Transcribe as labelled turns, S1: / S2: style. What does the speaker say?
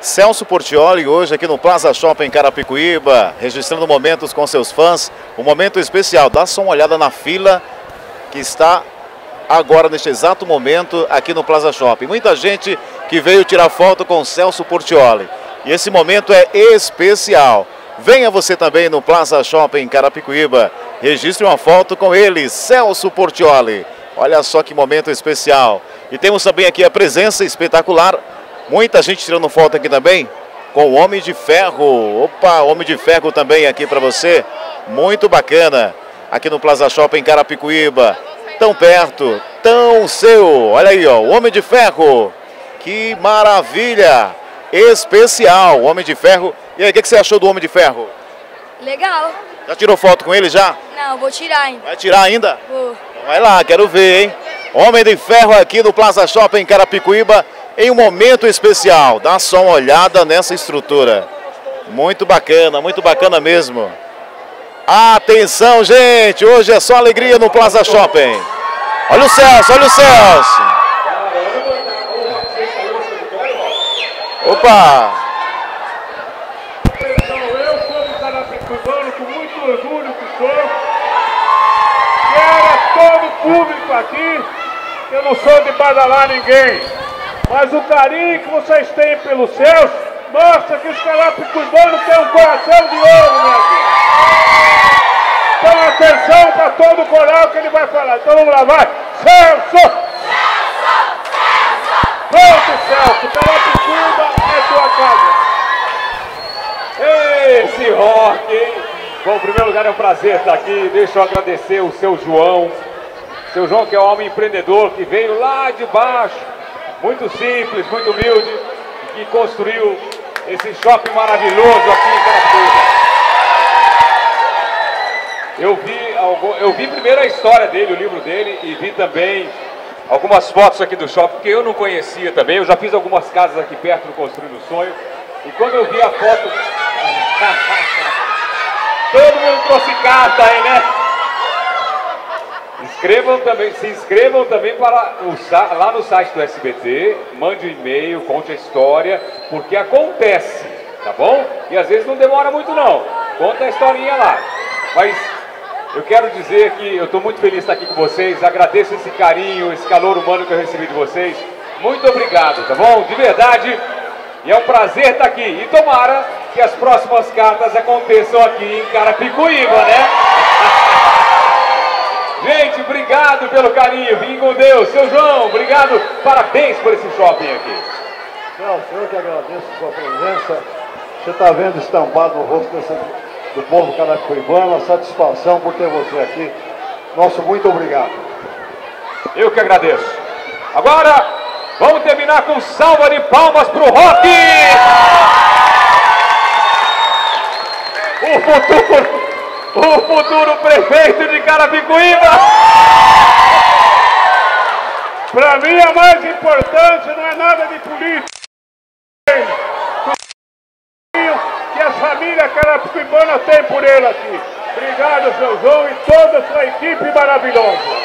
S1: Celso Portioli hoje aqui no Plaza Shopping Carapicuíba, registrando momentos com seus fãs, um momento especial. Dá só uma olhada na fila que está agora neste exato momento aqui no Plaza Shopping. Muita gente que veio tirar foto com Celso Portioli. E esse momento é especial. Venha você também no Plaza Shopping Carapicuíba. Registre uma foto com ele, Celso Portioli. Olha só que momento especial. E temos também aqui a presença espetacular Muita gente tirando foto aqui também com o Homem de Ferro. Opa, Homem de Ferro também aqui para você. Muito bacana. Aqui no Plaza Shopping Carapicuíba. Tão perto, tão seu. Olha aí, ó, o Homem de Ferro. Que maravilha. Especial, Homem de Ferro. E aí, o que, que você achou do Homem de Ferro?
S2: Legal.
S1: Já tirou foto com ele já?
S2: Não, vou tirar ainda.
S1: Vai tirar ainda?
S2: Vou.
S1: Vai lá, quero ver, hein? Homem de Ferro aqui no Plaza Shopping Carapicuíba em um momento especial. Dá só uma olhada nessa estrutura. Muito bacana, muito bacana mesmo. Atenção, gente! Hoje é só alegria no Plaza Shopping. Olha o Celso, olha o Celso. Opa!
S3: Eu, como carapicuibano, com muito orgulho que sou, quero todo o público aqui, eu não sou de badalar ninguém. Mas o carinho que vocês têm pelos seus mostra que os carapicuibanos têm um coração de ouro, minha filha. Então atenção para todo o coral que ele vai falar. Então vamos lá, vai. Celso! Pronto, Celso. Carapicuíba é tua casa.
S4: Esse rock, hein? Bom, em primeiro lugar é um prazer estar aqui. Deixa eu agradecer o seu João. Seu João que é um homem empreendedor que veio lá de baixo muito simples, muito humilde, que construiu esse shopping maravilhoso aqui em Carapicuíba. Eu vi, eu vi primeiro a história dele, o livro dele, e vi também algumas fotos aqui do shopping que eu não conhecia também. Eu já fiz algumas casas aqui perto do Construindo o Sonho. E quando eu vi a foto. Todo mundo trouxe carta aí, né? Inscrevam também, se inscrevam também para o, lá no site do SBT, mande um e-mail, conte a história, porque acontece, tá bom? E às vezes não demora muito não. Conta a historinha lá. Mas eu quero dizer que eu estou muito feliz de estar aqui com vocês, agradeço esse carinho, esse calor humano que eu recebi de vocês. Muito obrigado, tá bom? De verdade. E é um prazer estar aqui. E tomara que as próximas cartas aconteçam aqui em Carapicuíba, né? Gente, obrigado pelo carinho. Vim com Deus. Seu João, obrigado. Parabéns por esse shopping aqui.
S3: Não, senhor que agradeço a sua presença. Você está vendo estampado no rosto desse, do povo caracuibano a satisfação por ter você aqui. Nosso muito obrigado.
S4: Eu que agradeço. Agora, vamos terminar com salva de palmas para o Rock! O futuro o futuro prefeito de Carapicuíba.
S3: Para mim, a mais importante não é nada de política. Que a família carapicuibana tem por ele aqui. Obrigado, seu João, e toda a sua equipe maravilhosa.